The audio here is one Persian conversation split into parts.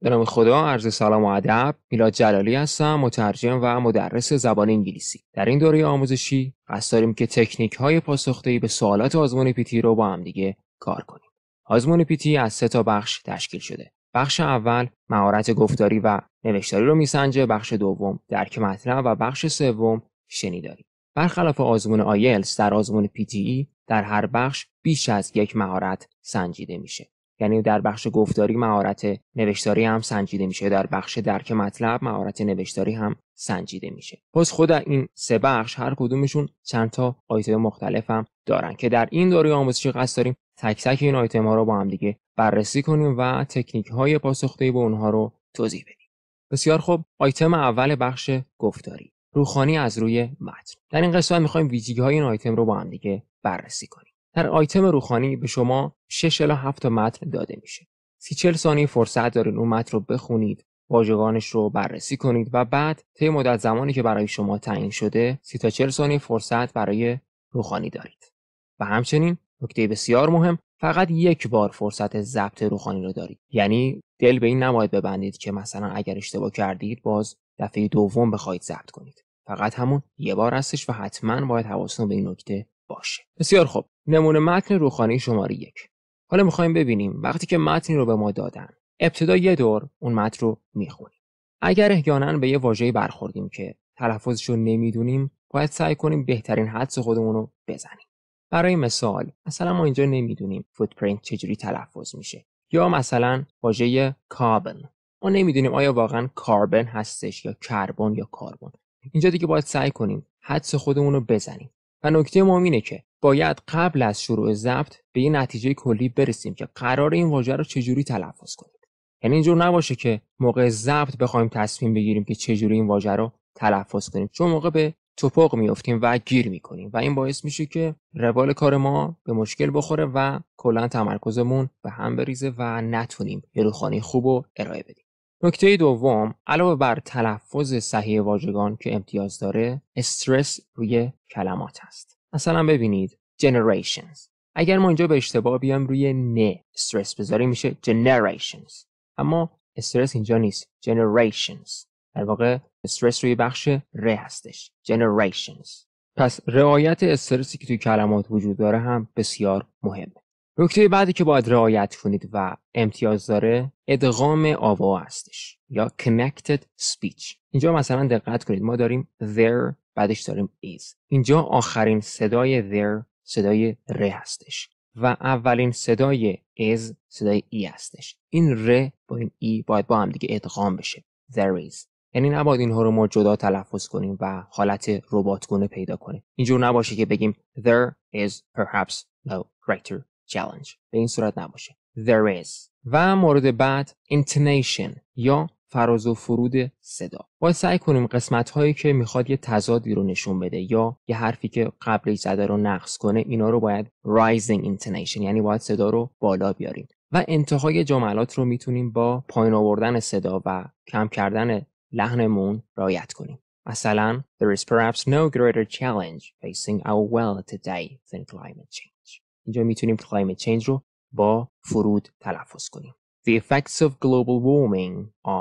به نام خدا عرض سلام و ادب. میلاد جلالی هستم مترجم و مدرس زبان انگلیسی. در این دوره آموزشی قصد داریم که تکنیک های پاسخدهی به سوالات آزمون پیتی رو با هم دیگه کار کنیم. آزمون پیتی از سه تا بخش تشکیل شده. بخش اول مهارت گفتاری و نوشتاری رو میسنجه. بخش دوم درک مطلب و بخش سوم شنیداری. برخلاف آزمون آیلز در آزمون PTE در هر بخش بیش از یک مهارت سنجیده میشه. یعنی در بخش گفتاری مهارت نوشتاری هم سنجیده میشه. در بخش درک مطلب مهارت نوشتاری هم سنجیده میشه. پس خود این سه بخش هر کدومشون چند تا آیتم مختلف هم دارن که در این دوره آموزشی قصد داریم تک تک این آیتم ها رو با هم دیگه بررسی کنیم و تکنیک های پاسخگویی به اونها رو توضیح بدیم. بسیار خوب. آیتم اول بخش گفتاری. روخانی از روی متن. در این قسمت می‌خوایم ویژگی های این آیتم رو با هم دیگه بررسی کنیم. در آیتم روخانی به شما 6 الی 7 تا متن داده میشه. 30 40 ثانیه فرصت دارین اون متن رو بخونید، واژگانش رو بررسی کنید و بعد طی مدت زمانی که برای شما تعیین شده 30 تا 40 ثانیه فرصت برای روخانی دارید. و همچنین نکته بسیار مهم فقط یک بار فرصت ضبط روخانی رو دارید. یعنی دل به این نباید ببندید که مثلا اگر اشتباه کردید باز دفعه دوم بخواید ضبط کنید. فقط همون یه بار هستش و حتما باید حواستون به این نکته باشه. بسیار خوب. نمونه متن روخانی شماره یک. حالا می‌خوایم ببینیم وقتی که متنی رو به ما دادن ابتدا یه دور اون متن رو می‌خونیم. اگر احیانا به یه واژه‌ای برخوردیم که تلفظش رو نمی‌دونیم باید سعی کنیم بهترین حدس خودمون رو بزنیم. برای مثال مثلا ما اینجا نمی‌دونیم فوتپرینت چجوری تلفظ میشه. یا مثلا واژه کاربن ما نمی‌دونیم آیا واقعا کاربن هستش یا کربن یا کاربن اینجا دیگه باید سعی کنیم حدس خودمون رو بزنیم. و نکته مهم اینه که باید قبل از شروع ضبط به یه نتیجه کلی برسیم که قرار این واژه رو چجوری تلفظ کنیم. یعنی اینجور نباشه که موقع ضبط بخوایم تصمیم بگیریم که چجوری این واژه رو تلفظ کنیم. چون موقع به توپق میافتیم و گیر می‌کنیم و این باعث میشه که روال کار ما به مشکل بخوره و کلا تمرکزمون به هم بریزه و نتونیم یه روخانی خوب رو ارائه بدیم. نکته دوم علاوه بر تلفظ صحیح واژگان که امتیاز داره استرس روی کلمات هست مثلا ببینید generations. اگر ما اینجا به اشتباه بیام روی نه. استرس بذاریم میشه generations. اما استرس اینجا نیست. generations. در واقع استرس روی بخش ر هستش. generations. پس رعایت استرسی که توی کلمات وجود داره هم بسیار مهمه. نکته بعدی که باید رعایت کنید و امتیاز داره ادغام آوا هستش یا connected speech. اینجا مثلا دقت کنید. ما داریم there بعدش داریم is. اینجا آخرین صدای there صدای ر هستش و اولین صدای is صدای ای هستش. این ر با این ای باید با هم دیگه ادغام بشه. There is. یعنی نباید اینها رو ما جدا تلفظ کنیم و حالت رباتگونه پیدا کنیم. اینجور نباشه که بگیم there is perhaps no greater challenge. به این صورت نباشه. There is. و مورد بعد intonation یا فراز و فرود صدا. باید سعی کنیم قسمت هایی که می‌خواد یه تضادی رو نشون بده یا یه حرفی که قبلی زده رو نقص کنه اینا رو باید rising intonation یعنی باید صدا رو بالا بیاریم. و انتهای جملات رو می‌تونیم با پایین آوردن صدا و کم کردن لحنمون رایت کنیم. مثلا There is perhaps no greater challenge facing our world today than climate change. اینجا می‌تونیم climate change رو با فرود تلفظ کنیم. The effects of global warming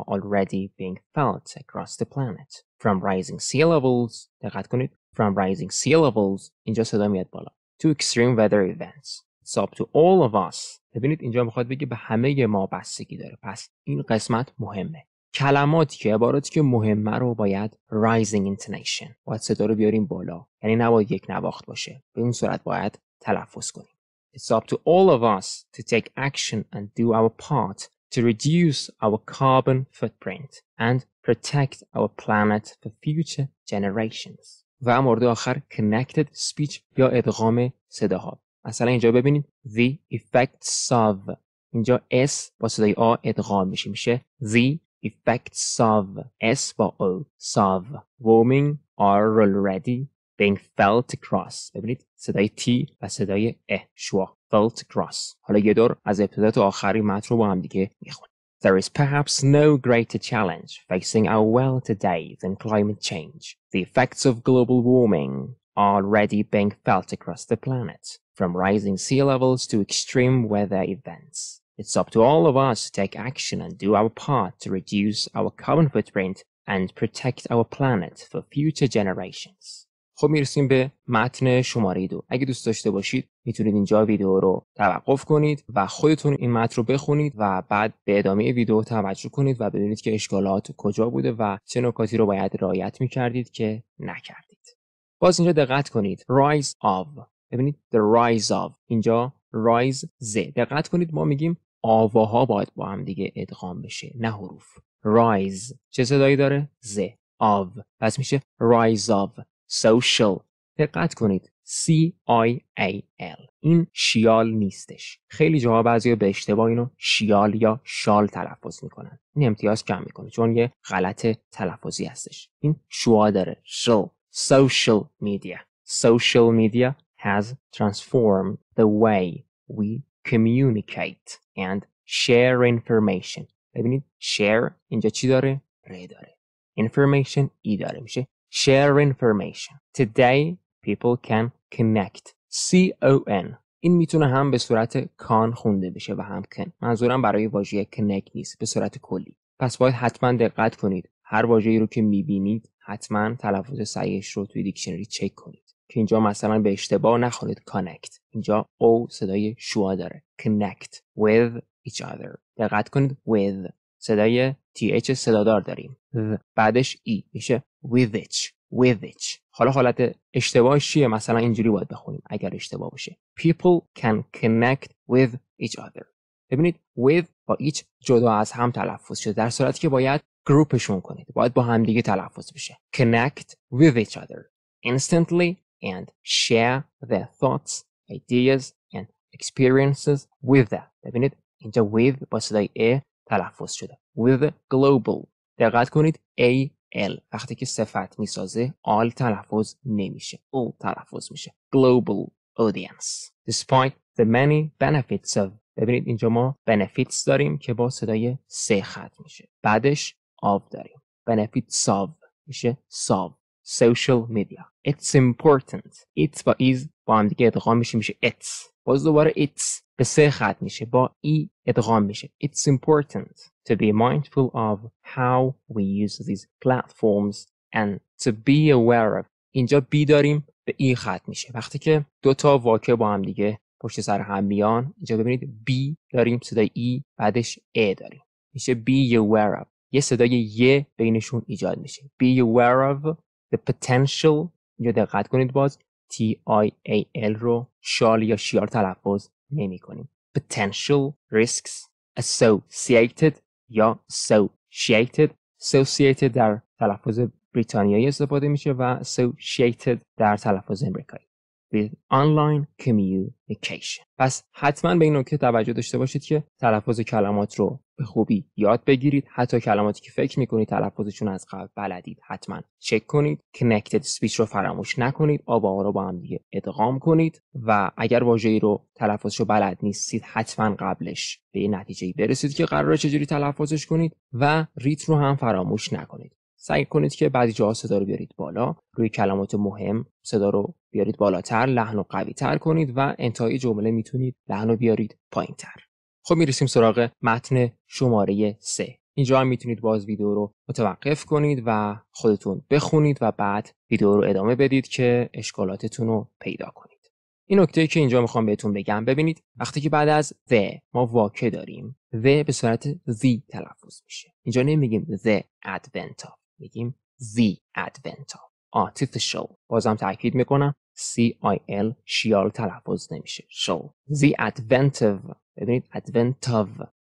already being felt across the planet. From rising sea levels, دقت کنید, from rising sea levels, اینجا صدا میاد بالا, to extreme weather events. It's up to all of us. ببینید اینجا می‌خواد بگه به همه ما بستگی داره. پس این قسمت مهمه. کلماتی که عباراتی که مهمه رو باید rising intonation. باید صدا رو بیاریم بالا. یعنی نباید یک نواخت باشه. به این صورت باید تلفظ کنیم. It's up to all of us to take action and do our part to reduce our carbon footprint and protect our planet for future generations. و مورد آخر connected speech یا ادغام صداها. مثلا اینجا ببینید the effects of اینجا s با صدای آ ادغام میشه میشه the effects of s با o of warming are already being felt across ببینید صدای T و صدای ا شوا felt across حالا یه دور از ابتدا تا آخری متن رو با هم دیگه میخونیم There is perhaps no greater challenge facing our world today than climate change. The effects of global warming are already being felt across the planet, from rising sea levels to extreme weather events. It's up to all of us to take action and do our part to reduce our carbon footprint and protect our planet for future generations. خب میرسیم به متن شماره دو اگه دوست داشته باشید می‌تونید اینجا ویدیو رو توقف کنید و خودتون این متن رو بخونید و بعد به ادامه ویدیو توجه کنید و ببینید که اشکالات کجا بوده و چه نکاتی رو باید رعایت می‌کردید که نکردید. باز اینجا دقت کنید. Rise of. ببینید the rise of. اینجا rise ز دقت کنید ما میگیم آواها باید با هم دیگه ادغام بشه نه حروف. Rise. چه صدایی داره؟ ز of. پس میشه rise of. Social. دقت کنید. C I A L. این شیال نیستش. خیلی جاها بعضی به اشتباه اینو شیال یا شال تلفظ می‌کنن. این امتیاز کم می‌کنه چون یه غلط تلفظی هستش. این شوا داره. شل social media. Social media has transformed the way we communicate and share information. ببینید share اینجا چی داره؟ ره داره. Information ای داره. میشه share information. Today people can connect. C-O-N این می‌تونه هم به صورت کان خونده بشه و هم کن. منظورم برای واژه connect نیست به صورت کلی. پس باید حتما دقت کنید. هر واژه‌ای رو که می‌بینید حتما تلفظ صحیحش رو توی دیکشنری چک کنید. که اینجا مثلا به اشتباه نخونید connect. اینجا او صدای شوا داره. connect with each other. دقت کنید. with. صدای th صدادار داریم. بعدش ای میشه with each. with each. حالا حالت اشتباهش چیه؟ مثلا اینجوری باید بخونیم اگر اشتباه باشه. People can connect with each other. ببینید with با each جدا از هم تلفظ شده در صورتی که باید گروپشون کنید. باید با هم دیگه تلفظ بشه. Connect with each other instantly and share their thoughts ideas and experiences with them. ببینید اینجا with با صدای ا تلفظ شده. With global. دقت کنید A ال وقتی که صفت می‌سازه آل تلفظ نمیشه. او تلفظ میشه. Global audience. Despite the many benefits of ببینید اینجا ما benefits داریم که با صدای سه خط میشه. بعدش آب داریم. Benefits of میشه. ساب social media. It's important. It's با is با هم دیگه ادغام میشه میشه it's. باز دوباره it's به سه خط میشه با ای ادغام میشه. It's important to be mindful of how we use these platforms and to be aware of. اینجا بی داریم به ای خط میشه. وقتی که دو تا واکه با هم دیگه پشت سر هم میان اینجا ببینید بی داریم صدای ای بعدش ا داریم. میشه be aware of. یه صدای یه بینشون ایجاد میشه. Be aware of the potential اینجا دقت کنید باز T I A L رو شال یا شیار تلفظ نمی کنیم. Potential risks associated یا associated. Associated در تلفظ بریتانیایی استفاده میشه و associated در تلفظ امریکایی. With online communication پس حتما به این نکته توجه داشته باشید که تلفظ کلمات رو به خوبی یاد بگیرید. حتی کلماتی که فکر می‌کنید تلفظشون از قبل بلدید حتما چک کنید. Connected speech رو فراموش نکنید. آبا رو با هم دیگه ادغام کنید. و اگر واژه‌ای رو تلفظش رو بلد نیستید حتما قبلش به این نتیجه برسید که قراره چجوری تلفظش کنید و ریت رو هم فراموش نکنید. سعی کنید که بعضی جاها صدا رو بیارید بالا. روی کلمات مهم صدا رو بیارید بالاتر لحن رو قوی تر کنید و انتهای جمله می‌تونید لحن رو بیارید پایین تر خب می‌رسیم سراغ متن شماره 3 اینجا هم می‌تونید باز ویدیو رو متوقف کنید و خودتون بخونید و بعد ویدیو رو ادامه بدید که اشکالاتتون رو پیدا کنید. این نکته که اینجا می‌خوام بهتون بگم ببینید وقتی که بعد از the ما واکه داریم the به صورت the تلفظ میشه. اینجا نمیگیم the advent of میگیم the advent of artificial بازم تاکید می‌کنم C-I-L شیال تلفظ نمیشه show the advent of ببینید advent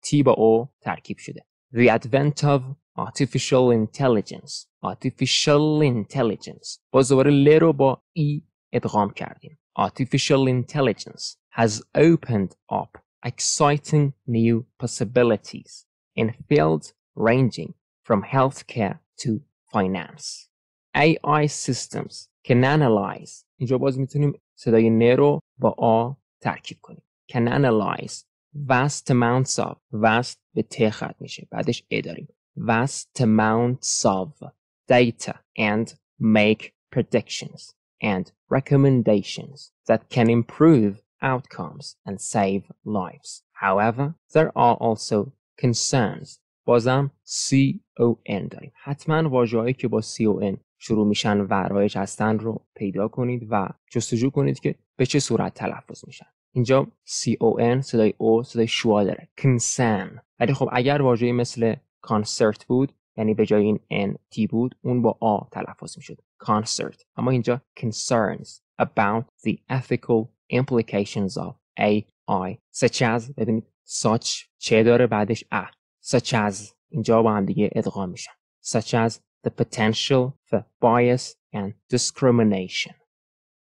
T با O ترکیب شده the advent of artificial intelligence artificial intelligence باز دوباره ل رو با E ادغام کردیم artificial intelligence has opened up exciting new possibilities in fields ranging from healthcare to finance. AI systems can analyze اینجا باز میتونیم صدای ن رو با آ ترکیب کنیم can analyze vast amounts of vast به ت خط میشه بعدش ا داریم vast amounts of data and make predictions and recommendations that can improve outcomes and save lives however there are also concerns بازم C-O-N داریم. حتما واژه‌هایی که با C-O-N شروع میشن و رایج هستن رو پیدا کنید و جستجو کنید که به چه صورت تلفظ میشن. اینجا C-O-N صدای O صدای شوا داره. Concern. ولی خب اگر واژه‌ای مثل concert بود یعنی به جای این N T بود اون با آ تلفظ می‌شد. Concert. اما اینجا concerns about the ethical implications of AI such as ببینید. such چه داره بعدش ا such as اینجا با هم دیگه ادغام میشن. Such as the potential for bias and discrimination.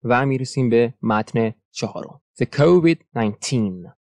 و می‌رسیم به متن چهارم. The COVID-19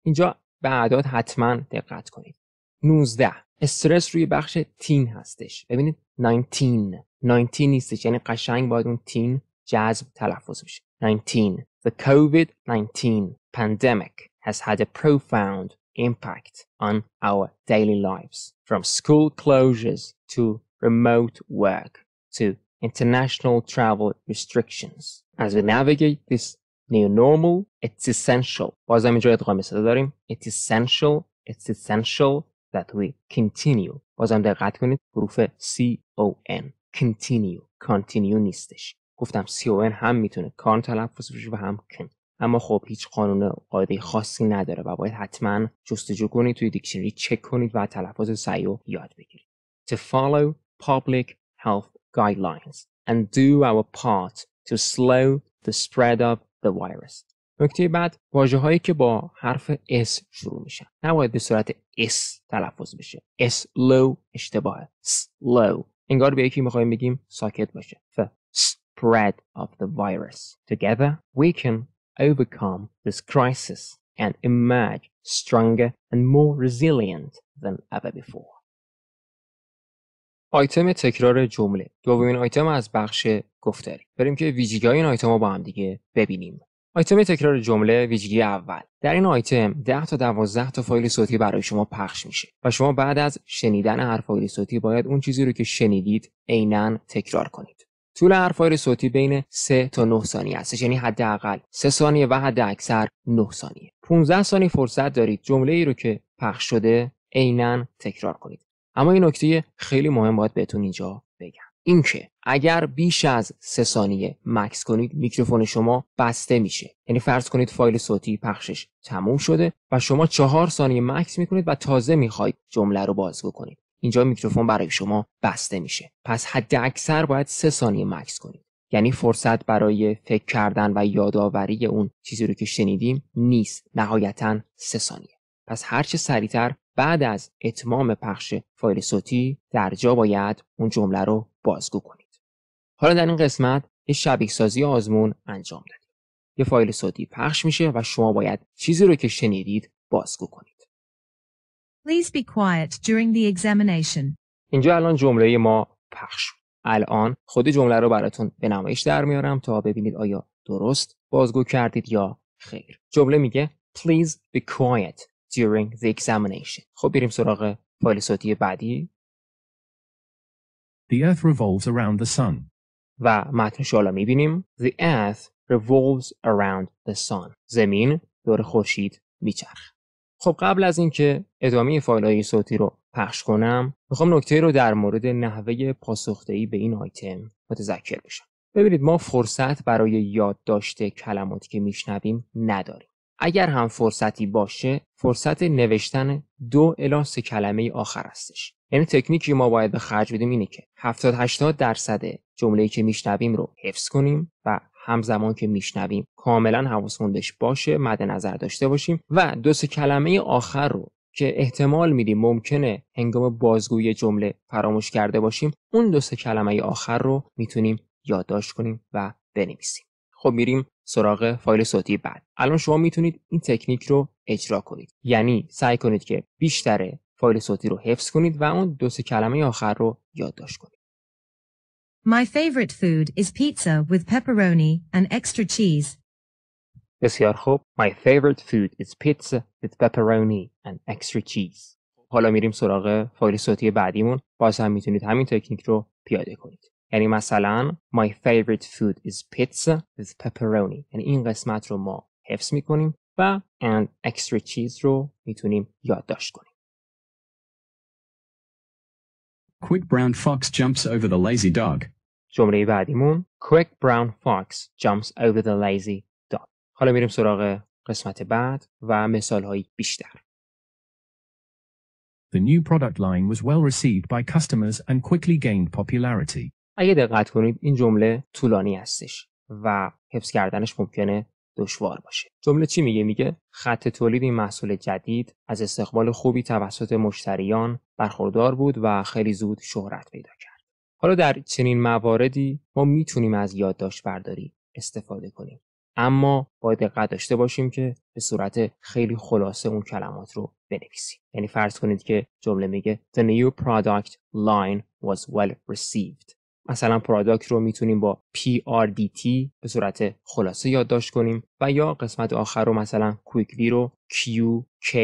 اینجا به اعداد حتما دقت کنید. 19 استرس روی بخش تین هستش. ببینید 19 19 نیستش. یعنی قشنگ باید اون تین جذب تلفظ بشه. 19 The COVID-19 pandemic has had a profound impact on our daily lives, from school closures to remote work to international travel restrictions. As we navigate this new normal, it's essential. بازم اینجا ادغام صدا داریم. It's essential, it's essential that we continue. بازم دقت کنید حروف C O N continue continue نیستش. گفتم C O N هم میتونه کان تلفظ بشه و هم کن. اما خب هیچ قانون قاعده خاصی نداره و باید حتما جستجو کنید توی دیکشنری چک کنید و تلفظ صحیح یاد بگیرید. To follow public health guidelines and do our part to slow the spread of the virus. نکته بعد واجه هایی که با حرف S شروع میشن. نباید به صورت S تلفظ بشه. Slow اشتباهه. Slow انگار به یکی می‌خوایم بگیم ساکت باشه. ف spread of the virus. Together we can overcome this crisis and emerge stronger and more resilient than ever before. آیتم تکرار جمله. دومین آیتم از بخش گفتاری. بریم که ویژگی های این آیتم رو با هم دیگه ببینیم. آیتم تکرار جمله ویژگی اول. در این آیتم 10 تا 12 تا فایل صوتی برای شما پخش میشه و شما بعد از شنیدن هر فایل صوتی باید اون چیزی رو که شنیدید عینا تکرار کنید. طول هر فایل صوتی بین 3 تا 9 ثانیه هستش یعنی حداقل 3 ثانیه و حد اکثر 9 ثانیه. 15 ثانیه فرصت دارید جمله ای رو که پخش شده عینا تکرار کنید. اما این نکته خیلی مهم باید بهتون اینجا بگم. اینکه اگر بیش از 3 ثانیه مکس کنید میکروفون شما بسته میشه. یعنی فرض کنید فایل صوتی پخشش تموم شده و شما 4 ثانیه مکس می‌کنید و تازه می‌خواید جمله رو بازگو کنید. اینجا میکروفون برای شما بسته میشه. پس حد اکثر باید سه ثانیه مکس کنید. یعنی فرصت برای فکر کردن و یادآوری اون چیزی رو که شنیدیم نیست. نهایتا سه ثانیه. پس هرچه سریعتر بعد از اتمام پخش فایل صوتی در جا باید اون جمله رو بازگو کنید. حالا در این قسمت یه شبیه سازی آزمون انجام دادیم. یه فایل صوتی پخش میشه و شما باید چیزی رو که شنیدید بازگو کنید. Please be quiet during the examination. اینجا الان جمله ما پخش شد. الان خود جمله رو براتون به نمایش در میارم تا ببینید آیا درست بازگو کردید یا خیر. جمله میگه Please be quiet during the examination. خب بریم سراغ فایل صوتی بعدی. The earth revolves around the sun. و متنش حالا می‌بینیم The earth revolves around the sun. زمین دور خورشید میچرخه. خب قبل از اینکه ادامه فایل های صوتی رو پخش کنم می‌خوام نکته رو در مورد نحوه پاسخدهی به این آیتم متذکر بشم. ببینید ما فرصت برای یادداشت کلماتی که میشنویم نداریم. اگر هم فرصتی باشه فرصت نوشتن دو الی سه کلمه آخر هستش. یعنی تکنیکی ما باید به خرج بدیم اینه که 70 80 درصد جمله‌ای که میشنویم رو حفظ کنیم و همزمان که میشنویم. کاملا حواسمون بهش باشه مد نظر داشته باشیم و دو سه کلمه آخر رو که احتمال میدیم ممکنه هنگام بازگویی جمله فراموش کرده باشیم اون دو سه کلمه آخر رو می‌تونیم یادداشت کنیم و بنویسیم. خب میریم سراغ فایل صوتی بعد. الان شما می‌تونید این تکنیک رو اجرا کنید. یعنی سعی کنید که بیشتر فایل صوتی رو حفظ کنید و اون دو سه کلمه آخر رو یادداشت کنید. My favorite food is pizza with pepperoni and extra cheese. بسیار خوب. My favorite food is pizza with pepperoni and extra cheese. حالا میریم سراغ فایل صوتی بعدیمون. باز هم میتونید همین تکنیک رو پیاده کنید. یعنی مثلا My favorite food is pizza with pepperoni. یعنی این قسمت رو ما حفظ میکنیم و and extra cheese رو میتونیم یادداشت کنیم. Quick brown fox jumps over the lazy dog. جمله بعدیمون Quick brown fox jumps over the lazy dog. حالا میریم سراغ قسمت بعد و مثال های بیشتر. The new product line was well received by customers and quickly gained popularity. اگه دقت کنید این جمله طولانی هستش و حفظ کردنش ممکنه دشوار باشه. جمله چی میگه؟ میگه خط تولید این محصول جدید از استقبال خوبی توسط مشتریان برخوردار بود و خیلی زود شهرت پیدا کرد. حالا در چنین مواردی ما می‌تونیم از یادداشت برداری استفاده کنیم. اما باید دقت داشته باشیم که به صورت خیلی خلاصه اون کلمات رو بنویسیم. یعنی فرض کنید که جمله میگه The new product line was well received. مثلا پرادکت رو می‌تونیم با PRDT به صورت خلاصه یادداشت کنیم و یا قسمت آخر رو مثلا quickly رو Q, K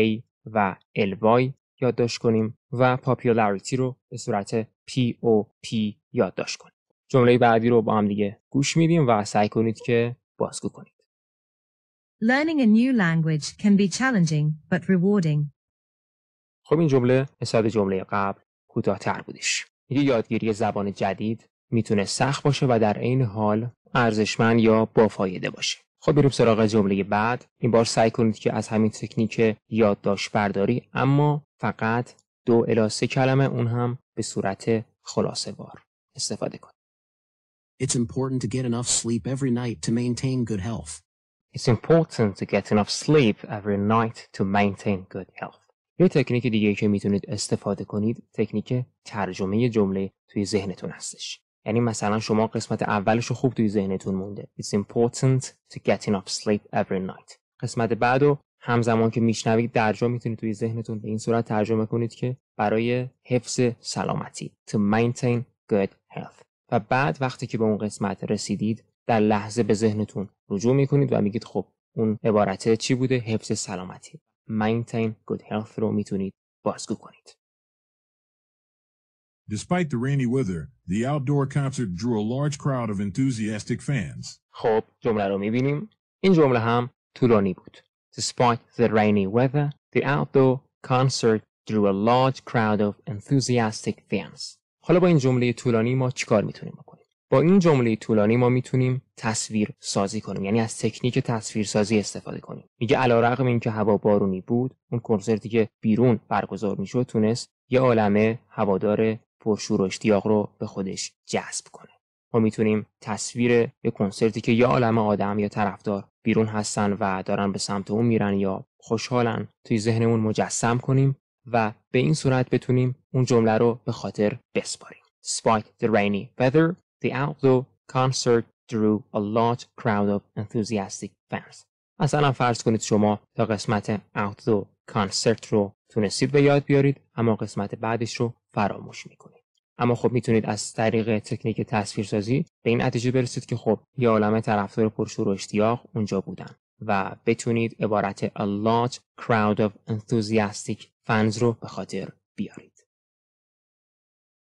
و LY یادداشت کنیم و popularity رو به صورت POP یادداشت کنیم. جمله بعدی رو با هم دیگه گوش میدیم و سعی کنید که بازگو کنید. Learning a new language can be challenging but rewarding. خب این جمله نسبت جمله قبل کوتاه‌تر بودش. میگه یادگیری زبان جدید می‌تونه سخت باشه و در عین حال ارزشمند یا بافایده باشه. خب بریم سراغ جمله بعد. این بار سعی کنید که از همین تکنیک یادداشت برداری اما فقط دو الی سه کلمه اون هم به صورت خلاصه وار استفاده کنید. It's important to get enough sleep every night to maintain good health. It's important to get enough sleep every night to maintain good health. یه تکنیک دیگه که می‌تونید استفاده کنید تکنیک ترجمه جمله توی ذهنتون هستش. یعنی مثلا شما قسمت اولش رو خوب توی ذهنتون مونده. It's important to get enough sleep every night. قسمت بعدو همزمان که میشنوید درجا می‌تونید توی ذهنتون به این صورت ترجمه کنید که برای حفظ سلامتی to maintain good health. و بعد وقتی که به اون قسمت رسیدید در لحظه به ذهنتون رجوع می‌کنید و میگید خب اون عبارته چی بوده؟ حفظ سلامتی. maintain good health رو می‌تونید بازگو کنید. Despite the rainy weather, the outdoor concert drew a large crowd of enthusiastic fans. خب جمله رو می‌بینیم. این جمله هم طولانی بود. Despite the rainy weather, the outdoor concert drew a large crowd of enthusiastic fans. حالا با این جمله طولانی ما چیکار می‌تونیم بکنیم؟ با این جمله طولانی ما می‌تونیم تصویر سازی کنیم یعنی از تکنیک تصویر سازی استفاده کنیم میگه علیرغم اینکه هوا بارونی بود اون کنسرتی که بیرون برگزار می‌شد تونست یه عالمه هوادار پرشور و اشتیاق رو به خودش جذب کنه ما می‌تونیم تصویر یه کنسرتی که یه عالمه آدم یا طرفدار بیرون هستن و دارن به سمت اون میرن یا خوشحالن توی ذهنمون مجسم کنیم و به این صورت بتونیم اون جمله رو به خاطر بسپاریم. Despite the rainy weather, the outdoor concert drew a large crowd of enthusiastic fans. مثلا فرض کنید شما تا قسمت outdoor concert رو تونستید به یاد بیارید اما قسمت بعدش رو فراموش می‌کنید. اما خب می‌تونید از طریق تکنیک تصویرسازی به این نتیجه برسید که خب یه عالمه طرفدار پرشور و اشتیاق اونجا بودن و بتونید عبارت a large crowd of enthusiastic fans رو به خاطر بیارید.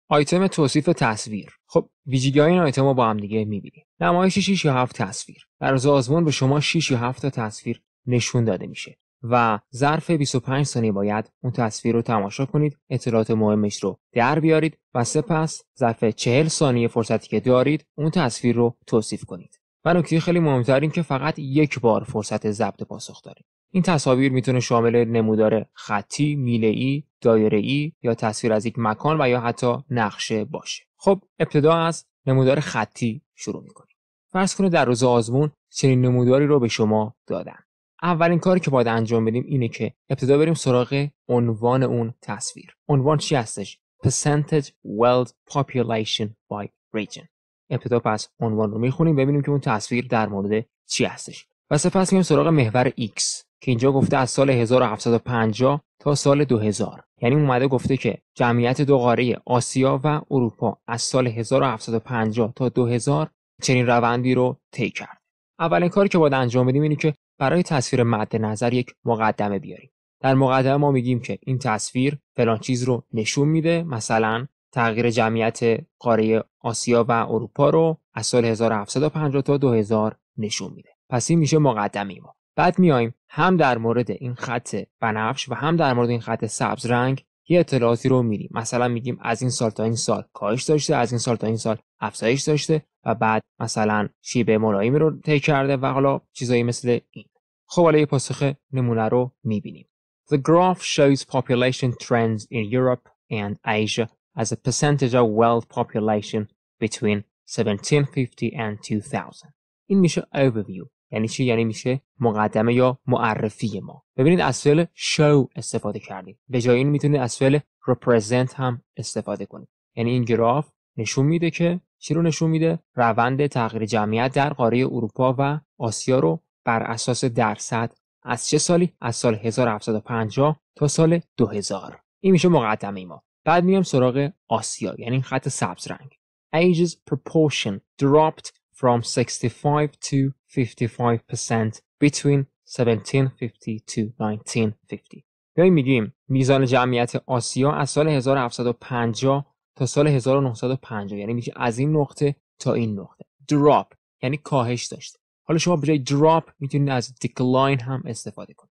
آیتم توصیف تصویر. خب ویژگی های این آیتم رو با هم دیگه می‌بینیم. نمایش 6 یا 7 تصویر. در آزمون به شما 6 یا 7 تا تصویر نشون داده میشه. و ظرف 25 ثانیه باید اون تصویر رو تماشا کنید اطلاعات مهمش رو در بیارید و سپس ظرف 40 ثانیه فرصتی که دارید اون تصویر رو توصیف کنید و نکته خیلی مهمتر این که فقط یک بار فرصت ضبط پاسخ دارید این تصاویر می‌تونه شامل نمودار خطی، میله‌ای، دایره‌ای یا تصویر از یک مکان و یا حتی نقشه باشه. خب ابتدا از نمودار خطی شروع می‌کنیم. فرض کنید در روز آزمون چنین نموداری رو به شما دادن. اولین کاری که باید انجام بدیم اینه که ابتدا بریم سراغ عنوان اون تصویر. عنوان چی هستش؟ Percentage World Population by Region. ابتدا پس عنوان رو می‌خونیم ببینیم که اون تصویر در مورد چی هستش. و سپس میریم سراغ محور X که اینجا گفته از سال 1750 تا سال 2000 یعنی اومده گفته که جمعیت دو قاره آسیا و اروپا از سال 1750 تا 2000 چنین روندی رو طی کرد اولین کاری که باید انجام بدیم اینه که برای تصویر مد نظر یک مقدمه بیاریم. در مقدمه ما میگیم که این تصویر فلان چیز رو نشون میده. مثلا تغییر جمعیت قاره آسیا و اروپا رو از سال 1750 تا 2000 نشون میده. پس این میشه مقدمه ما. بعد میایم هم در مورد این خط بنفش و هم در مورد این خط سبز رنگ یه اطلاعاتی رو میریم مثلا میگیم از این سال تا این سال کاهش داشته از این سال تا این سال افزایش داشته و بعد مثلا شیبه ملایمی رو طی کرده و حالا چیزایی مثل این. خب حالا یه پاسخ نمونه رو می‌بینیم. The graph shows population trends in Europe and Asia as a percentage of world population between 1750 and 2000 این میشه overview. یعنی چی؟ یعنی میشه مقدمه یا معرفی ما. ببینید از فعل show استفاده کردیم. به جای این می‌تونید از فعل represent هم استفاده کنید. یعنی این گراف نشون میده که چی رو نشون میده؟ روند تغییر جمعیت در قاره اروپا و آسیا رو بر اساس درصد از چه سالی؟ از سال 1750 تا سال 2000 این میشه مقدمه ما. بعد میام سراغ آسیا یعنی خط سبز رنگ. Ages proportion dropped from 65 to 55% between 1750 to 1950 یا میگیم میزان جمعیت آسیا از سال 1750 تا سال 1950 یعنی میشه از این نقطه تا این نقطه. Drop یعنی کاهش داشته. حالا شما به جای drop می‌تونید از decline هم استفاده کنید.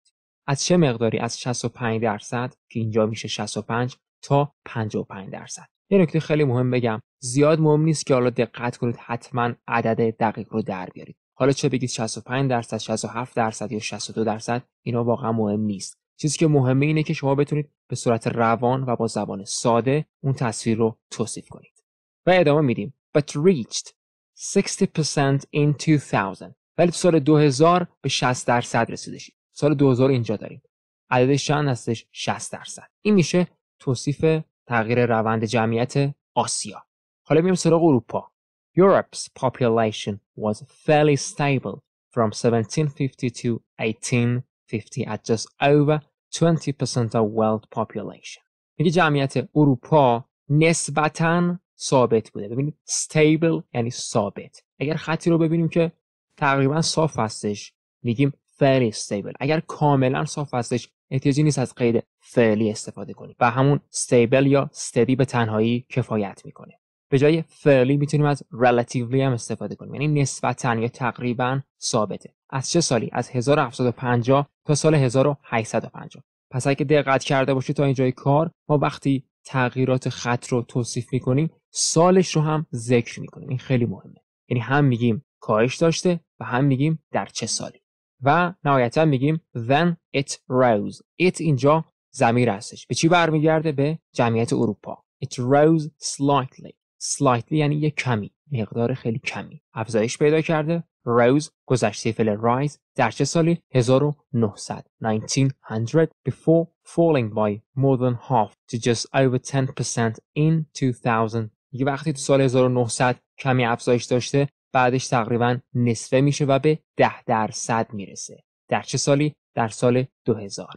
از چه مقداری؟ از 65 درصد که اینجا میشه 65 تا 55 درصد. یه نکته خیلی مهم بگم. زیاد مهم نیست که حالا دقت کنید حتما عدد دقیق رو در بیارید. حالا چه بگید 65 درصد 67 درصد یا 62 درصد اینا واقعا مهم نیست. چیزی که مهمه اینه که شما بتونید به صورت روان و با زبان ساده اون تصویر رو توصیف کنید. و ادامه میدیم. But reached 60% in 2000 ولی سال 2000 به 60 درصد رسیده شید سال 2000 اینجا داریم. عددش چند هستش؟ 60 درصد. این میشه توصیف تغییر روند جمعیت آسیا. حالا میریم سراغ اروپا. Europe's population was fairly stable from 1750 to 1850 at just over 20% of world population. میگه جمعیت اروپا نسبتا ثابت بوده. ببینید stable یعنی ثابت. اگر خطی رو ببینیم که تقریبا صاف هستش میگیم fairly stable. اگر کاملا صاف هستش احتیاجی نیست از قید فعلی استفاده کنیم و همون stable یا steady به تنهایی کفایت می‌کنه. به جای فعلی می‌تونیم از relatively هم استفاده کنیم. یعنی نسبتا یا تقریبا ثابته. از چه سالی؟ از 1750 تا سال 1850 پس اگه دقت کرده باشید تا اینجای کار ما وقتی تغییرات خط رو توصیف می‌کنیم سالش رو هم ذکر می‌کنیم. این خیلی مهمه. یعنی هم میگیم کاهش داشته و هم میگیم در چه سالی. و نهایتا میگیم then it rose. It اینجا زمیر هستش. به چی برمیگرده؟ به جمعیت اروپا. It rose slightly. Slightly یعنی یه کمی. مقدار خیلی کمی. افزایش پیدا کرده. Rose گذشته فعل rise در چه سالی؟ 1900 1900 before falling by more than half to just over 10% in 2000 یه وقتی تو سال 1900 کمی افزایش داشته بعدش تقریبا نصفه میشه و به 10 درصد می‌رسه. در چه سالی؟ در سال 2000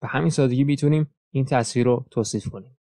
به همین سادگی می‌تونیم این تصویر رو توصیف کنیم.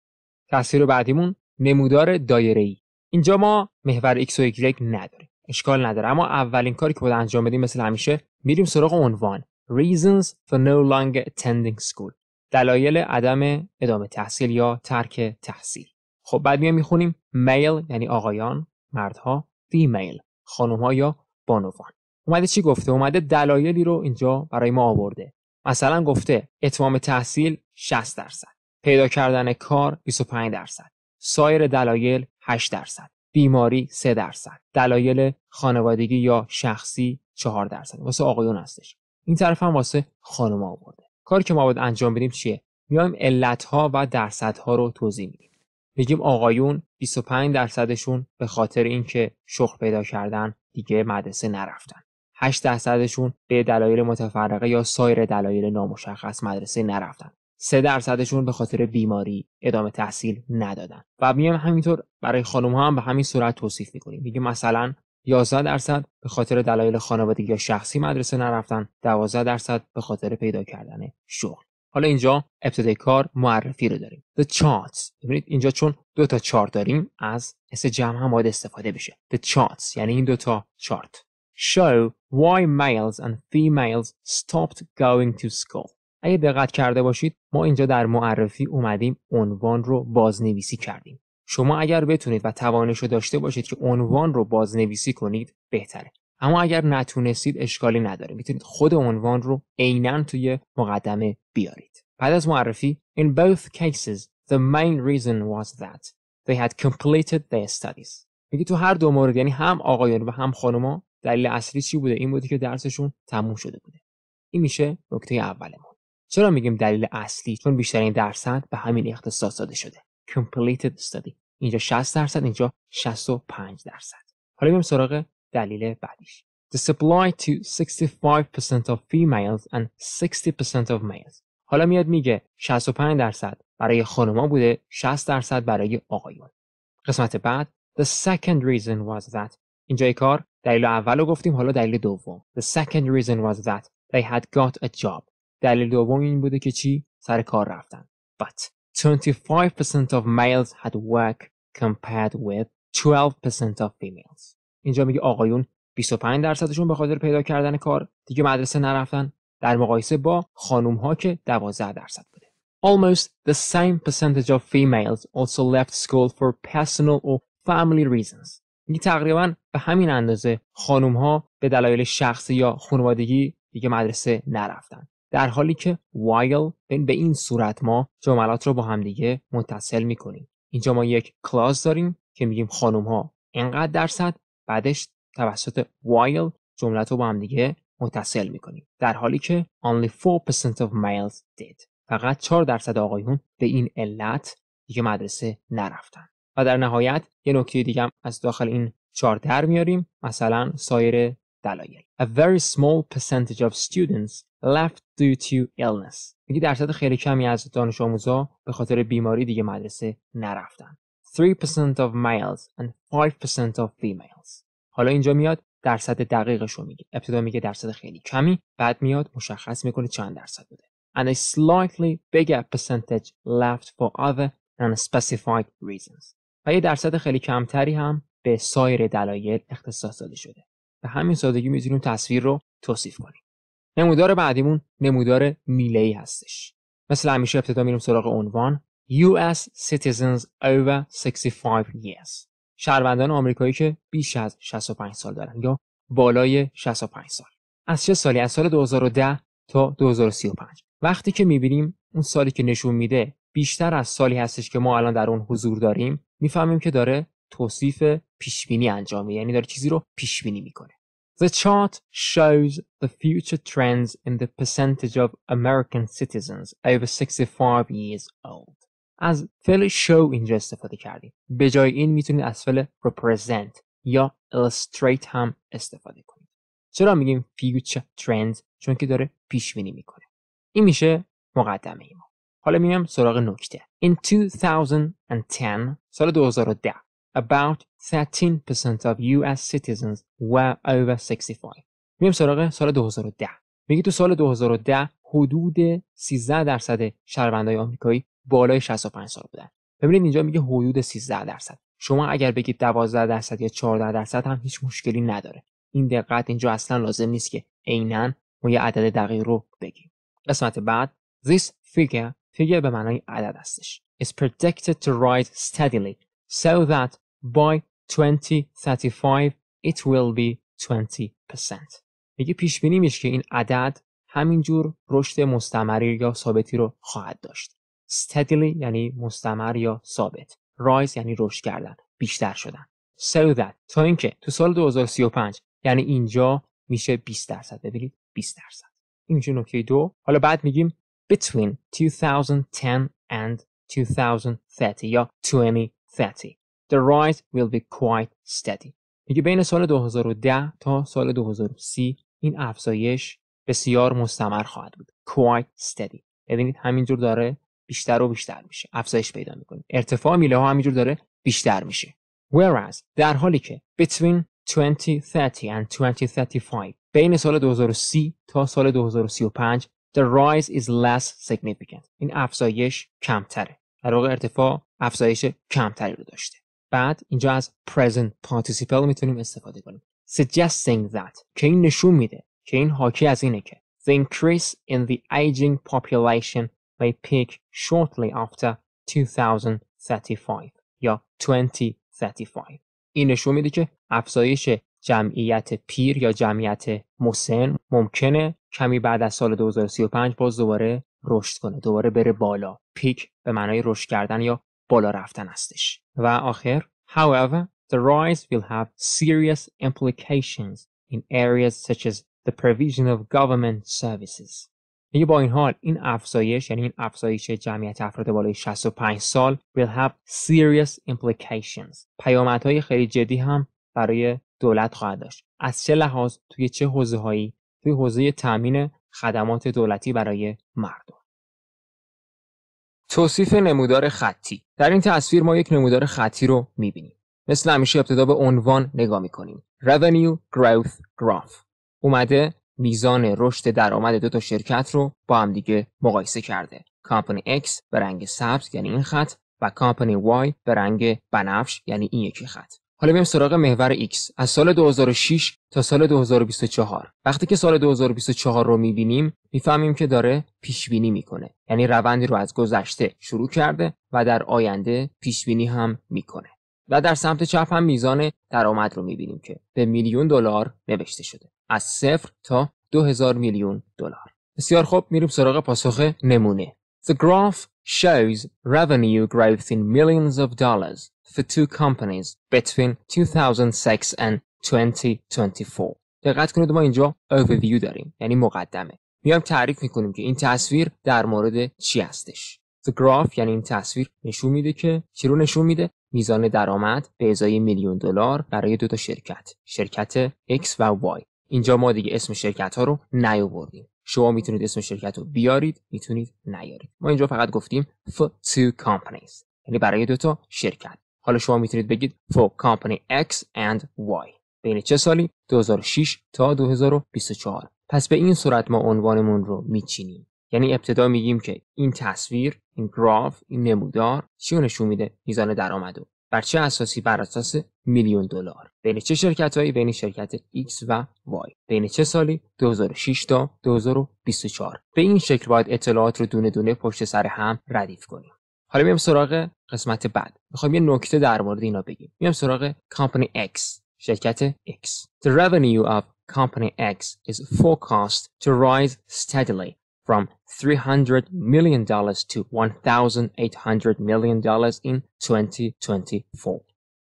تصویر بعدیمون نمودار دایره ای اینجا ما محور x و y نداریم. اشکال نداره. اما اولین کاری که باید انجام بدیم مثل همیشه میریم سراغ عنوان. Reasons for no longer attending school. دلایل عدم ادامه تحصیل یا ترک تحصیل. خب بعد میایم می‌خونیم male یعنی آقایان مردها female. خانم ها یا بانوان. اومده چی گفته؟ اومده دلایلی رو اینجا برای ما آورده. مثلا گفته اتمام تحصیل 60 درصد پیدا کردن کار 25 درصد سایر دلایل 8 درصد بیماری 3 درصد دلایل خانوادگی یا شخصی 4 درصد. واسه آقایون هستش. این طرف هم واسه خانم آورده. کاری که ما باید انجام بدیم چیه؟ میایم علت ها و درصد ها رو توضیح میدیم. میگیم آقایون 25 درصدشون به خاطر اینکه شغل پیدا کردن دیگه مدرسه نرفتن. 8 درصدشون به دلایل متفرقه یا سایر دلایل نامشخص مدرسه نرفتن. 3 درصدشون به خاطر بیماری ادامه تحصیل ندادن. و میایم همینطور برای خانم ها هم به همین صورت توصیف می‌کنیم. میگیم مثلا 11 درصد به خاطر دلایل خانوادگی یا شخصی مدرسه نرفتن 12 درصد به خاطر پیدا کردن شغل. حالا اینجا ابتدای کار معرفی رو داریم. The charts. ببینید اینجا چون دو تا چارت داریم از اس جمع هم باید استفاده بشه. The charts. یعنی این دو تا چارت. Show why males and females stopped going to school. اگه دقت کرده باشید ما اینجا در معرفی اومدیم عنوان رو بازنویسی کردیم. شما اگر بتونید و توانش رو داشته باشید که عنوان رو بازنویسی کنید بهتره. اما اگر نتونستید اشکالی نداره. می‌تونید خود عنوان رو عینا توی مقدمه بیارید. بعد از معرفی in both cases the main reason was that they had completed their studies. میگه تو هر دو مورد یعنی هم آقایان و هم خانوما دلیل اصلی چی بوده؟ این بوده که درسشون تموم شده بوده. این میشه نکته اولمون چرا میگیم دلیل اصلی؟ چون بیشترین درصد به همین اختصاص داده شده. completed study. اینجا 60 درصد اینجا 65 درصد. حالا میریم سراغ دلیل بعدیش The supply to 65% of females and 60% of males حالا میاد میگه 65 درصد برای خانوما بوده 60 درصد برای آقایون قسمت بعد The second reason was that اینجای کار دلیل اول رو گفتیم حالا دلیل دوم The second reason was that they had got a job دلیل دوم این بوده که چی سر کار رفتن But 25% of males had work compared with 12% of females اینجا میگه آقایون 25 درصدشون به خاطر پیدا کردن کار دیگه مدرسه نرفتن. در مقایسه با خانوم ها که 12 درصد بوده. Almost the same percentage of females also left school for personal or family reasons. میگه تقریبا به همین اندازه خانوم ها به دلایل شخصی یا خانوادگی دیگه مدرسه نرفتن. در حالی که while به این صورت ما جملات رو با هم دیگه متصل می‌کنیم. اینجا ما یک کلاس داریم که میگیم خانوم ها اینقدر درصد بعدش توسط while جملت رو با هم دیگه متصل می‌کنیم. در حالی که only 4% of males did. فقط 4 درصد آقایون به این علت دیگه مدرسه نرفتن. و در نهایت یه نکته دیگه هم از داخل این چارت در میاریم. مثلا سایر دلایل. A very small percentage of students left due to illness. میگه درصد خیلی کمی از دانش آموزا به خاطر بیماری دیگه مدرسه نرفتن. 3% of males and 5% of females. حالا اینجا میاد درصد دقیقش رو میگه. ابتدا میگه درصد خیلی کمی بعد میاد مشخص می‌کنه چند درصد بوده. And a slightly bigger percentage left for other unspecified reasons. و یه درصد خیلی کمتری هم به سایر دلایل اختصاص داده شده. به همین سادگی می‌تونیم تصویر رو توصیف کنیم. نمودار بعدیمون نمودار میله هستش. مثل همیشه ابتدا میریم سراغ عنوان. US citizens over 65 years. شهروندان آمریکایی که بیش از 65 سال دارن یا بالای 65 سال. از چه سالی؟ از سال 2010 تا 2035 وقتی که می‌بینیم اون سالی که نشون میده بیشتر از سالی هستش که ما الان در اون حضور داریم می‌فهمیم که داره توصیف پیشبینی انجام میده یعنی داره چیزی رو پیشبینی می‌کنه. The chart shows the future trends in the percentage of American citizens over 65 years old. از فعل show اینجا استفاده کردیم. به جای این می‌تونید از فعل represent یا illustrate هم استفاده کنید. چرا میگیم future trends؟ چون که داره پیش بینی می‌کنه. این میشه مقدمه ای ما. حالا میام سراغ نکته. In 2010 سال 2010 about 13% of US citizens were over 65. میام سراغ سال 2010. میگه تو سال 2010 حدود 13 درصد شهروندای آمریکایی بالای 65 سال بودن. ببینید اینجا میگه حدود 13 درصد. شما اگر بگید 12 درصد یا 14 درصد هم هیچ مشکلی نداره. این دقت اینجا اصلا لازم نیست که عینا ما یه عدد دقیق رو بگیم. قسمت بعد this figure figure به معنای عدد هستش. is predicted to rise steadily so that by 2035 it will be 20%. میگه پیش بینی میشه که این عدد همینجور رشد مستمری یا ثابتی رو خواهد داشت. steadily یعنی مستمر یا ثابت. rise یعنی رشد کردن، بیشتر شدن. so that تا اینکه تو سال 2035 یعنی اینجا میشه 20 درصد ببینید 20 درصد. این میشه نکته دو. حالا بعد میگیم between 2010 and 2030 یا 2030 the rise will be quite steady. میگه بین سال 2010 تا سال 2030 این افزایش بسیار مستمر خواهد بود. quite steady. ببینید همینجور داره بیشتر و بیشتر میشه. افزایش پیدا می‌کنه. ارتفاع میله ها همینجور داره بیشتر میشه. Whereas در حالی که between 2030 and 2035 بین سال 2030 تا سال 2035 the rise is less significant. این افزایش کمتره. در واقع ارتفاع افزایش کمتری رو داشته. بعد اینجا از present participle می‌تونیم استفاده کنیم suggesting that که این نشون میده که این حاکی از اینه که the increase in the aging population may peak shortly after 2035 یا 2035 این نشون میده که افزایش جمعیت پیر یا جمعیت مسن ممکنه کمی بعد از سال 2035 باز دوباره رشد کنه دوباره بره بالا. پیک به معنای رشد کردن یا بالا رفتن هستش. و آخر however the rise will have serious implications in areas such as the provision of government services. میگه با این حال این افزایش یعنی این افزایش جمعیت افراد بالای 65 سال will have serious implications. پیامدهای خیلی جدی هم برای دولت خواهد داشت. از چه لحاظ؟ توی چه حوزه هایی توی حوزه تامین خدمات دولتی برای مردم. توصیف نمودار خطی. در این تصویر ما یک نمودار خطی رو می‌بینیم. مثل همیشه ابتدا به عنوان نگاه می‌کنیم. Revenue Growth Graph. اومده میزان رشد درآمد دو تا شرکت رو با هم دیگه مقایسه کرده. کامپانی X به رنگ سبز یعنی این خط و کامپانی Y به رنگ بنفش یعنی این یکی خط. حالا بریم سراغ محور X. از سال 2006 تا سال 2024 وقتی که سال 2024 رو می‌بینیم می‌فهمیم که داره پیش بینی می‌کنه. یعنی روندی رو از گذشته شروع کرده و در آینده پیش بینی هم می‌کنه. و در سمت چپ هم میزان درآمد رو می‌بینیم که به میلیون دلار نوشته شده. از صفر تا 2000 میلیون دلار. بسیار خوب میریم سراغ پاسخ نمونه. The graph shows revenue growth in millions of dollars for two companies between 2006 and 2024 دقت کنید ما اینجا overview داریم یعنی مقدمه. میایم تعریف می‌کنیم که این تصویر در مورد چی هستش. The graph یعنی این تصویر نشون میده که چی رو نشون میده؟ میزان درآمد به ازای میلیون دلار برای دو تا شرکت شرکت X و Y. اینجا ما دیگه اسم شرکت ها رو نیاوردیم. شما می‌تونید اسم شرکت رو بیارید می‌تونید نیارید. ما اینجا فقط گفتیم for two companies یعنی برای دو تا شرکت. حالا شما می‌تونید بگید for company X and Y. بین چه سالی؟ 2006 تا 2024 پس به این صورت ما عنوانمون رو میچینیم. یعنی ابتدا میگیم که این تصویر این گراف این نمودار چی نشون میده؟ میزان درآمد بر چه اساسی؟ بر اساس میلیون دلار. بین چه شرکتهایی؟ بین شرکت X و Y بین چه سالی؟ 2006 تا 2024 به این شکل باید اطلاعات رو دونه دونه پشت سر هم ردیف کنیم. حالا میام سراغ قسمت بعد. می‌خوایم یه نکته در مورد اینا بگیم. میام سراغ کمپانی X شرکت X The revenue of company X is forecast to rise steadily. From $300 million to $1,800 million in 2024.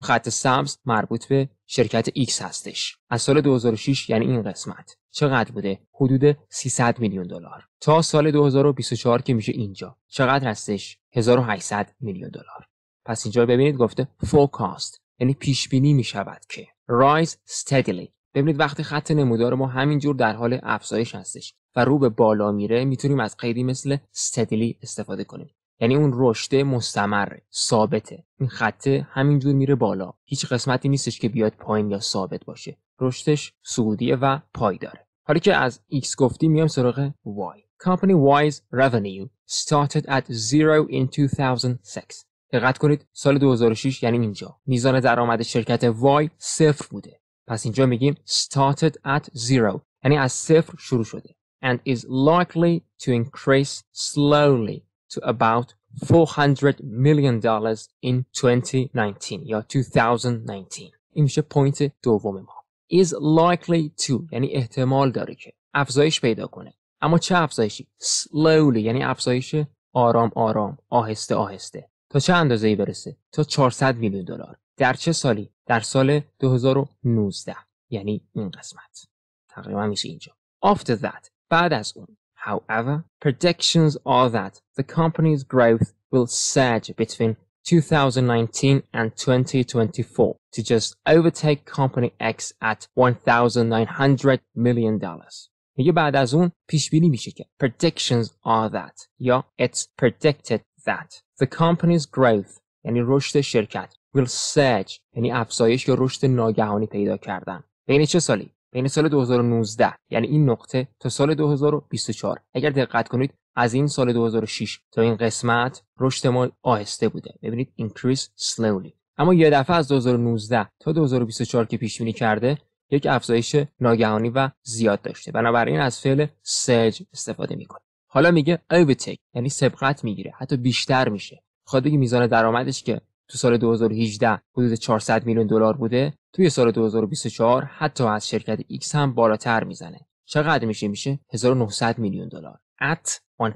خط سبز مربوط به شرکت X هستش. از سال 2006 یعنی این قسمت. چقدر بوده؟ حدود 300 میلیون دلار. تا سال 2024 که میشه اینجا. چقدر هستش؟ 1800 میلیون دلار. پس اینجا ببینید گفته forecast یعنی پیش بینی می شود که rise steadily ببینید وقتی خط نمودار ما همینجور در حال افزایش هستش و رو به بالا میره می‌تونیم از قیدی مثل steadily استفاده کنیم. یعنی اون رشد مستمر ثابته. این خطه همینجور میره بالا. هیچ قسمتی نیستش که بیاد پایین یا ثابت باشه. رشدش صعودیه و پایداره حالا که از X گفتیم میام سراغ Y Company Y's revenue started at zero in 2006 دقت کنید سال 2006 یعنی اینجا. میزان درآمد شرکت Y صفر بوده. پس اینجا میگیم started at zero. یعنی از صفر شروع شده. And is likely to increase slowly to about 400 million dollars in 2019 یا 2019 این میشه پوینت دوم ما. Is likely to یعنی احتمال داره که افزایش پیدا کنه. اما چه افزایشی؟ Slowly یعنی افزایش آرام آرام آهسته آهسته. تا چه اندازه‌ای برسه؟ تا 400 میلیون دلار. در چه سالی؟ در سال 2019 یعنی این قسمت. تقریبا میشه اینجا. After that بعد از اون however predictions are that the company's growth will surge between 2019 and 2024 to just overtake company X at 1900 million dollars میگه بعد از اون پیش بینی میشه که predictions are that یا it's predicted that the company's growth یعنی رشد شرکت will surge یعنی افزایش یا رشد ناگهانی پیدا کردن بین چه سالی بین سال 2019 یعنی این نقطه تا سال 2024 اگر دقت کنید از این سال 2006 تا این قسمت رشد ما آهسته بوده. ببینید increase slowly. اما یه دفعه از 2019 تا 2024 که پیش بینی کرده یک افزایش ناگهانی و زیاد داشته. بنابراین از فعل surge استفاده می‌کنه. حالا میگه overtake یعنی سبقت می‌گیره حتی بیشتر میشه. بگه میزان درآمدش که تو سال 2018 حدود 400 میلیون دلار بوده توی سال 2024 حتی از شرکت X هم بالاتر می‌زنه. چقدر میشه؟ میشه 1900 میلیون دلار. At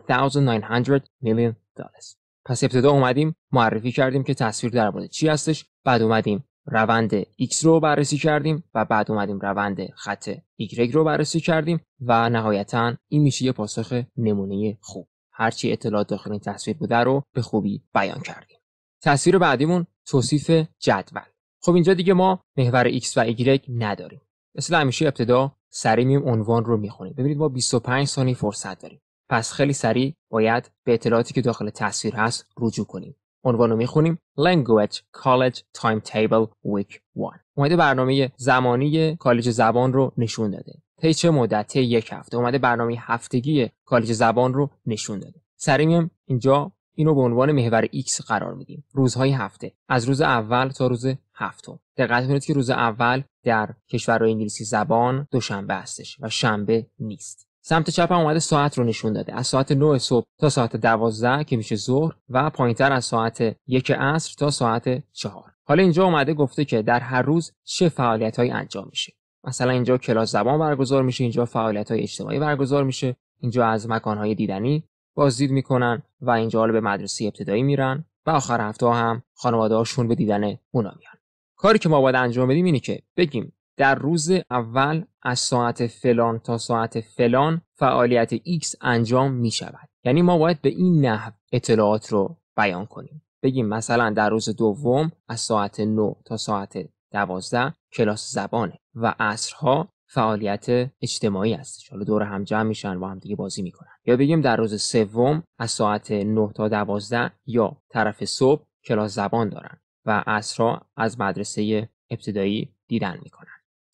1900 million dollars. پس ابتدا اومدیم معرفی کردیم که تصویر در مورد چی هستش بعد اومدیم روند X رو بررسی کردیم و بعد اومدیم روند خط Y رو بررسی کردیم و نهایتا این میشه یه پاسخ نمونه خوب. هرچی اطلاعات داخل این تصویر بوده رو به خوبی بیان کردیم. تصویر بعدیمون توصیف جدول. خب اینجا دیگه ما محور X و Y نداریم. مثل همیشه ابتدا سریع میم عنوان رو می‌خونیم. ببینید ما 25 ثانیه فرصت داریم. پس خیلی سریع باید به اطلاعاتی که داخل تصویر هست رجوع کنیم. عنوان رو می‌خونیم. Language College Timetable Week 1 اومده برنامه زمانی کالج زبان رو نشون داده. طی چه مدت؟ یک هفته. اومده برنامه هفتگی کالج زبان رو نشون داده. سریع اینجا اینو به عنوان محور X قرار میدیم. روزهای هفته. از روز اول تا روز هفتم. دقت کنید که روز اول در کشورهای انگلیسی زبان دوشنبه هستش و شنبه نیست. سمت چپ هم اومده ساعت رو نشون داده. از ساعت 9 صبح تا ساعت 12 که میشه ظهر و پایینتر از ساعت یک عصر تا ساعت 4 حالا اینجا اومده گفته که در هر روز چه فعالیت هایی انجام میشه. مثلا اینجا کلاس زبان برگزار میشه اینجا فعالیت های اجتماعی برگزار میشه اینجا از مکان های دیدنی بازدید می‌کنن و اینجا حالا به مدرسه ابتدایی میرن و آخر هفته هم خانواده هاشون به دیدن اونا میان. کاری که ما باید انجام بدیم اینه که بگیم در روز اول از ساعت فلان تا ساعت فلان فعالیت X انجام می شود یعنی ما باید به این نحو اطلاعات رو بیان کنیم. بگیم مثلا در روز دوم از ساعت 9 تا ساعت 12 کلاس زبانه و عصرها فعالیت اجتماعی هستش. حالا دور هم جمع میشن و هم دیگه بازی می‌کنن. یا بگیم در روز سوم از ساعت 9 تا 12 یا طرف صبح کلاس زبان دارن و عصرها از مدرسه ابتدایی دیدن می‌کنن.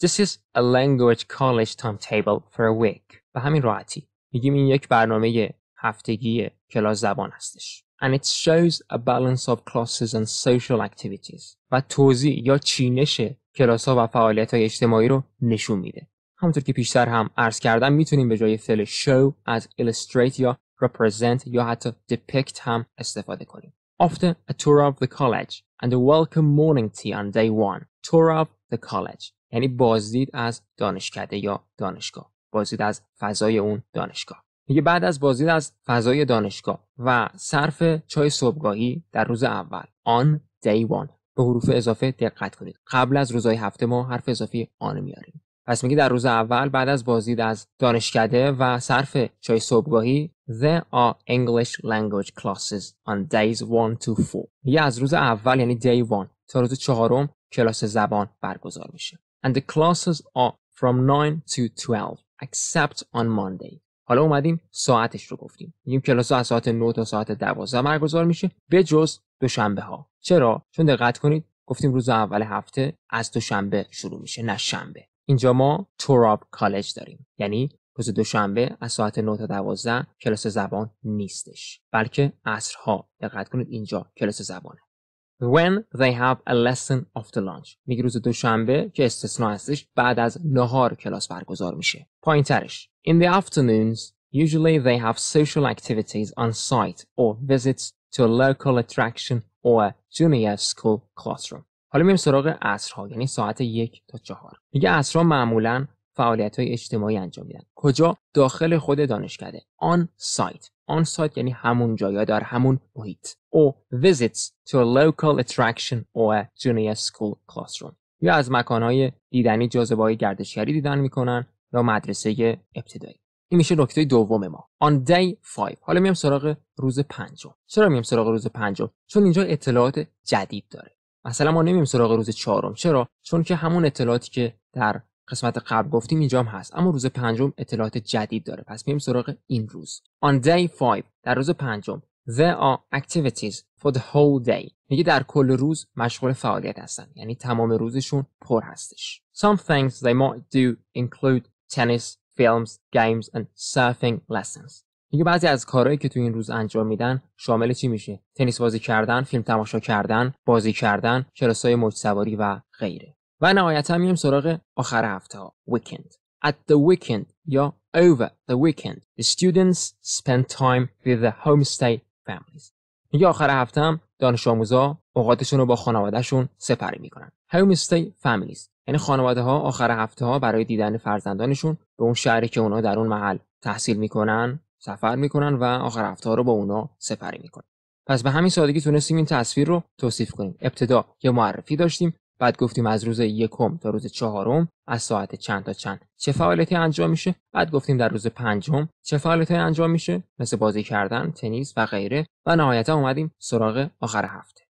This is a language college timetable for a week. به همین راحتی. میگیم این یک برنامه هفتگی کلاس زبان هستش. And it shows a balance of classes and social activities. و توضیح یا چینش کلاس ها و فعالیت های اجتماعی رو نشون میده. همونطور که پیشتر هم عرض کردم می‌تونیم به جای فعل show از illustrate یا represent یا حتی depict هم استفاده کنیم. After a tour of the college and a welcome morning tea on day one. Tour of the college. یعنی بازدید از دانشکده یا دانشگاه. بازدید از فضای اون دانشگاه. میگه بعد از بازدید از فضای دانشگاه و صرف چای صبحگاهی در روز اول. آن day one. به حروف اضافه دقت کنید. قبل از روزهای هفته ما حرف اضافی آن میاریم. پس میگه در روز اول بعد از بازدید از دانشکده و صرف چای صبحگاهی There are English language classes on days 1 to 4 میگه از روز اول یعنی day 1 تا روز چهارم کلاس زبان برگزار میشه. And the classes are from 9 to 12 except on Monday. حالا اومدیم ساعتش رو گفتیم. میگیم کلاس از ساعت 9 تا ساعت 12 برگزار میشه. به جز دوشنبه ها چرا؟ چون دقت کنید گفتیم روز اول هفته از دوشنبه شروع میشه نه شنبه. اینجا ما توراب کالج داریم. یعنی روز دوشنبه از ساعت 9 تا 12 کلاس زبان نیستش. بلکه عصرها. دقت کنید اینجا کلاس زبانه. When they have a lesson after lunch. میگه روز دوشنبه که استثنا هستش بعد از نهار کلاس برگزار میشه. پایین ترش in the afternoons usually they have social activities on site or visits to a local attraction or a junior school classroom. حالا میریم سراغ عصرها یعنی ساعت یک تا چهار. میگه عصرها معمولا فعالیت های اجتماعی انجام میدن. کجا؟ داخل خود دانشکده آن سایت آن سایت یعنی همون جا یا در همون محیط. Or visits to a local attraction or a junior school classroom. یا از مکانهای دیدنی جاذبه های گردشگری دیدن می‌کنن یا مدرسه ابتدایی. این میشه نکته دوم ما. On day 5 حالا میام سراغ روز پنجم. چرا میام سراغ روز پنجم؟ چون اینجا اطلاعات جدید داره. مثلا ما نمیم سراغ روز چهارم. چرا؟ چون که همون اطلاعاتی که در قسمت قبل گفتیم اینجا هم هست. اما روز پنجم اطلاعات جدید داره. پس میریم سراغ این روز. On day 5 در روز پنجم. There are activities for the whole day. میگه در کل روز مشغول فعالیت هستن. یعنی تمام روزشون پر هستش. Some things they might do include tennis films games and surfing lessons. میگه بعضی از کارهایی که تو این روز انجام میدن شامل چی میشه؟ تنیس بازی کردن فیلم تماشا کردن بازی کردن کلاسای موج سواری و غیره. و نهایتا میایم سراغ آخر هفته ها weekend. At the weekend یا over the weekend the students spend time with the homestay families. میگه آخر هفته هم دانش آموزا اوقاتشون رو با خانوادهشون سپری می‌کنن. Homestay families. یعنی خانواده ها آخر هفته ها برای دیدن فرزندانشون به اون شهری که اونا در اون محل تحصیل می‌کنن سفر می‌کنن و آخر هفته ها رو با اونا سپری می‌کنن. پس به همین سادگی تونستیم این تصویر رو توصیف کنیم. ابتدا یه معرفی داشتیم بعد گفتیم از روز یکم تا روز چهارم از ساعت چند تا چند چه فعالیتی انجام میشه بعد گفتیم در روز پنجم چه فعالیتی انجام میشه مثل بازی کردن تنیس و غیره و نهایتا اومدیم سراغ آخر هفته.